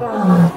Mm-hmm.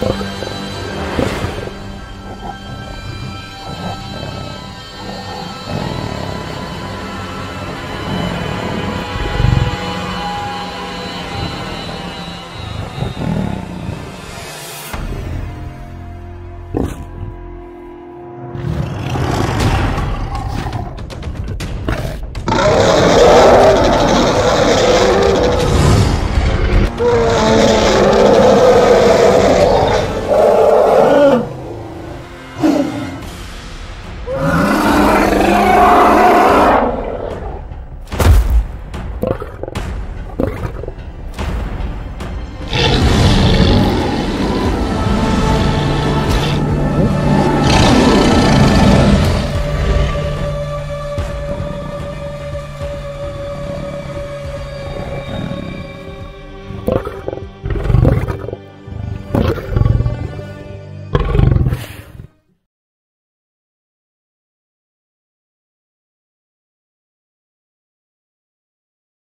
Fuck.